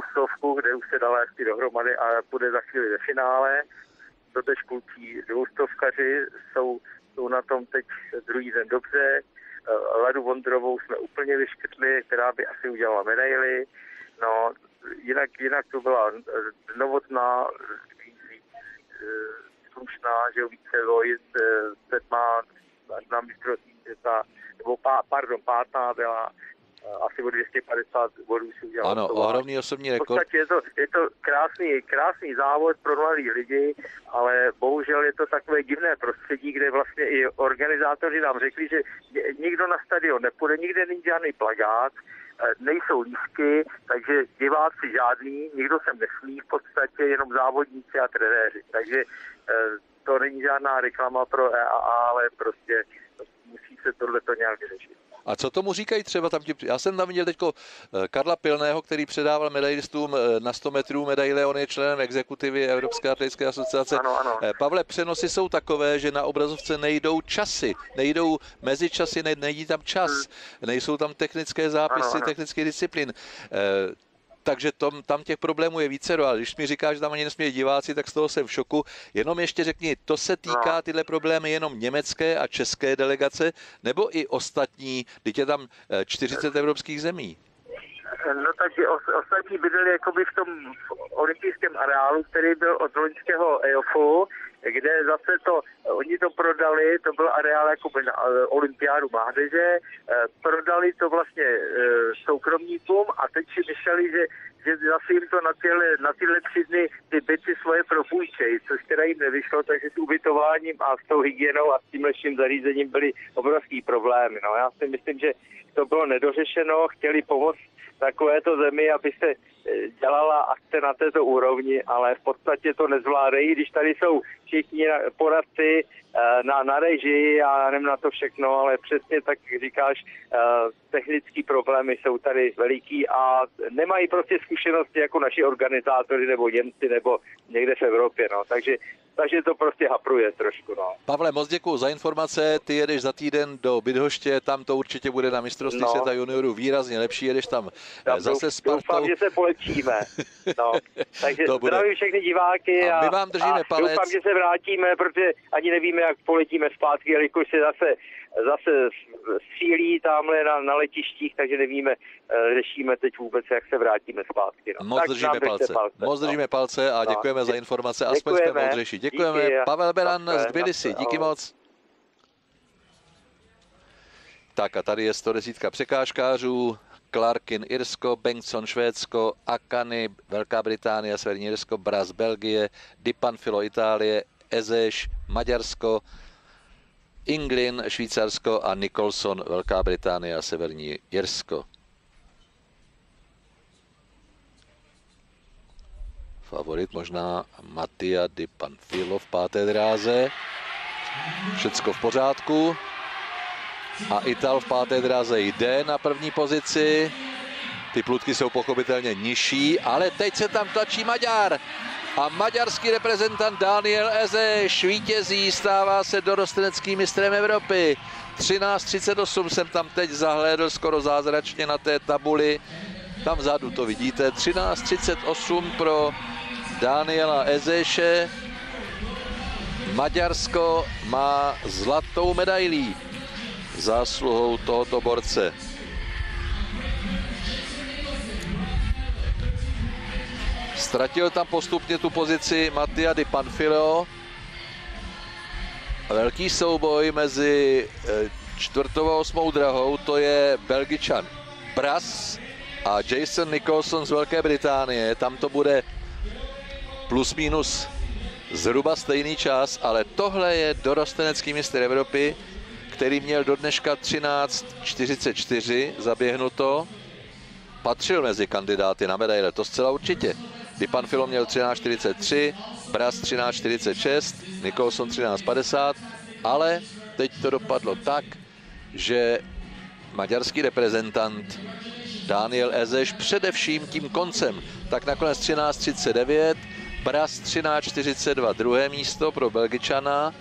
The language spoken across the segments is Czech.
dvoustovku, kde už se dala jaksi dohromady a bude za chvíli ve finále. To tež kluci dvoustovkaři jsou, jsou na tom teď druhý den dobře. Ladu Vondrovou jsme úplně vyškrtli, která by asi udělala medaily. No, jinak, jinak to byla novotná, slušná, že více Lois, sedmá na mistrovství světa, nebo pá, pardon, pátá byla asi o 250 bodů si udělal. Ano, ohromný osobní rekord. V podstatě je to, je to krásný, krásný závod pro mladý lidi, ale bohužel je to takové divné prostředí, kde vlastně i organizátoři nám řekli, že nikdo na stadion nepůjde, nikde není žádný plagát, eh, nejsou lístky, takže diváci žádný, nikdo sem nesmí v podstatě, jenom závodníci a trenéři. Takže eh, to není žádná reklama pro EAA, ale prostě musí se tohle to nějak řešit. A co tomu říkají třeba tam ti... Já jsem tam viděl teďko eh, Karla Pilného, který předával medailistům eh, na 100 metrů medaile, on je členem exekutivy Evropské atletické asociace. Ano, ano. Eh, Pavle, přenosy jsou takové, že na obrazovce nejdou časy, nejdou mezi časy, nejdí tam čas, hmm. nejsou tam technické zápisy, ano, ano. technický disciplín takže tom, tam těch problémů je více, ale když mi říkáš, že tam ani nesmí diváci, tak z toho jsem v šoku. Jenom ještě řekni, to se týká no. tyhle problémy jenom německé a české delegace, nebo i ostatní, teď je tam 40 eh, evropských zemí? No tak ostatní bydleli jakoby v tom olympijském areálu, který byl od loňského EOFu, kde zase to, oni to prodali, to byl areál jako na eh, olympiádu mládeže, eh, prodali to vlastně eh, soukromníkům a teď si mysleli, že že zase jim to na, tyhle, na tyhle tři dny ty byty svoje propůjčejí, což teda jim nevyšlo, takže s ubytováním a s tou hygienou a s tím lepším zařízením byly obrovský problémy. No, já si myslím, že to bylo nedořešeno, chtěli pomoct takovéto zemi, aby se dělala akce na této úrovni, ale v podstatě to nezvládají, když tady jsou všichni poradci eh, na, na režii a nevím na to všechno, ale přesně tak říkáš, eh, technické problémy jsou tady veliký a nemají prostě zkušenosti jako naši organizátoři nebo Němci nebo někde v Evropě. No. Takže takže to prostě hapruje trošku. No. Pavle, moc děkuji za informace. Ty jedeš za týden do Bydhoště, tam to určitě bude na mistrovství no. světa juniorů výrazně lepší. Jedeš tam, tam eh, zase s Partou. Doufám, že se polepšíme. No. Takže to bude. zdravím všechny diváky. A, my vám držíme a palec. Doufám, že se vrátíme, protože ani nevíme, jak poletíme zpátky, jelikož se zase zase sílí tamhle na, na letištích, takže nevíme, eh, řešíme teď vůbec, jak se vrátíme zpátky. No. Moc tak držíme palce. palce. Moc držíme no. palce a děkujeme no. za informace, aspoň děkujeme. jsme moc řešit. Děkujeme. Díky. Pavel Beran z Tbilisi, díky moc. Tak a tady je 110 překážkářů, Clarkin Irsko, Bengtson Švédsko, Akany Velká Británie, Severní Irsko, Braz Belgie, Dipanfilo Itálie, Ezeš Maďarsko, Inglin Švýcarsko a Nicholson Velká Británie a Severní Jirsko. Favorit možná Mattia Di Panfilo v páté dráze. Všecko v pořádku. A Ital v páté dráze jde na první pozici. Ty plutky jsou pochopitelně nižší, ale teď se tam tlačí Maďar. A maďarský reprezentant Daniel Eze vítězí, stává se dorosteneckým mistrem Evropy. 13.38 jsem tam teď zahlédl skoro zázračně na té tabuli. Tam vzadu to vidíte. 13.38 pro Daniela Ezéše. Maďarsko má zlatou medailí zásluhou tohoto borce. Ztratil tam postupně tu pozici Mattia Di Panfilo. Velký souboj mezi eh, čtvrtou a osmou drahou, to je Belgičan Bras a Jason Nicholson z Velké Británie. Tam to bude plus minus zhruba stejný čas, ale tohle je dorostenecký mistr Evropy, který měl do dneška 13.44 zaběhnuto. Patřil mezi kandidáty na medaile, to zcela určitě. Di Panfilo měl 13.43, Bras 13.46, Nicholson 13.50, ale teď to dopadlo tak, že maďarský reprezentant Daniel Ezeš především tím koncem, tak nakonec 13.39, Bras 13.42 druhé místo pro Belgičana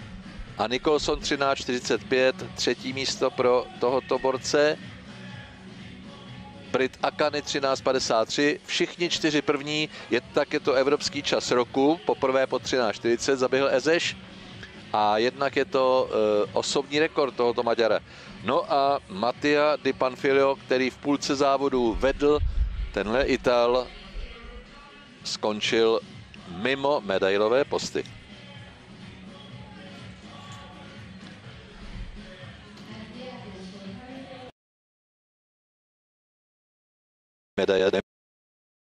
a Nicholson 13.45 třetí místo pro tohoto borce. Brit Akany 13.53. Všichni čtyři první, je, tak je to evropský čas roku, poprvé po 13.40 zaběhl Ezeš a jednak je to e, osobní rekord tohoto Maďara. No a Mattia Di Panfilio, který v půlce závodu vedl, tenhle Ital skončil mimo medailové posty. Medaile